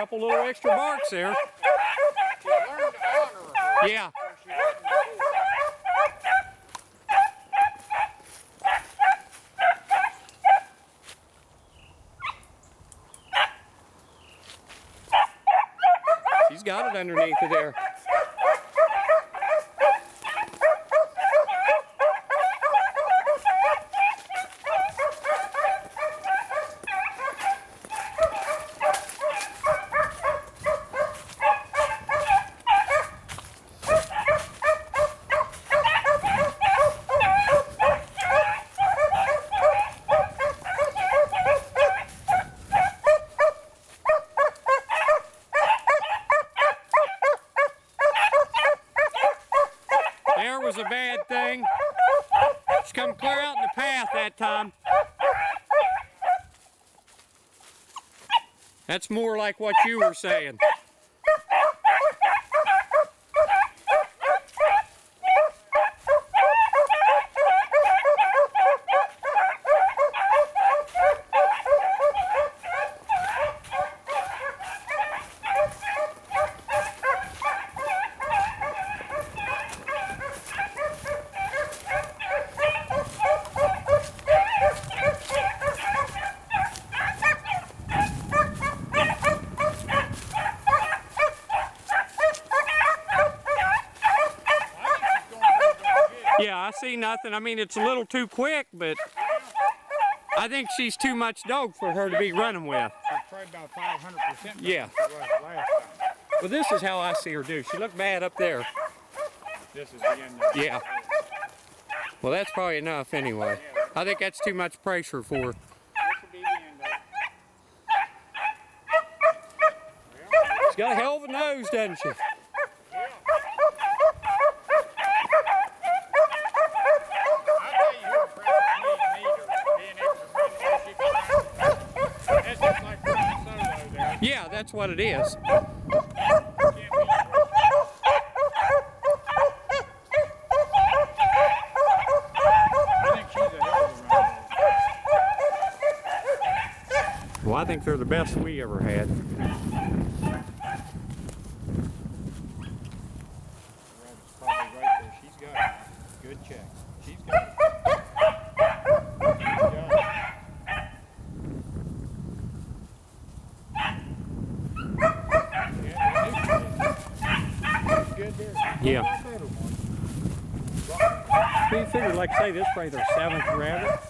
couple little extra barks there. Yeah. She's got it underneath of there. Was a bad thing. She come clear out in the path that time. That's more like what you were saying. I see nothing. I mean, it's a little too quick, but I think she's too much dog for her to be running with. She's probably about 500% Yeah. than she was last time. Well, this is how I see her do. She looked bad up there. This is the end of. Yeah. Well, that's probably enough anyway. I think that's too much pressure for her. This will be the end of it. Well, She's got a hell of a nose, doesn't she? yeah. I tell you who impresses me, Nitta, being able to run the way she can run. That's just like running solo there. Yeah, that's what it is. Can't beat her. I think she's a hell of a runner. Well, I think they're the best we ever had. Rabbit's probably right there. She's got it. Good check. She's got it. She's got it. Yeah, I knew she did. She's good there. She's Yeah. We figured, like say, this is probably their seventh rabbit.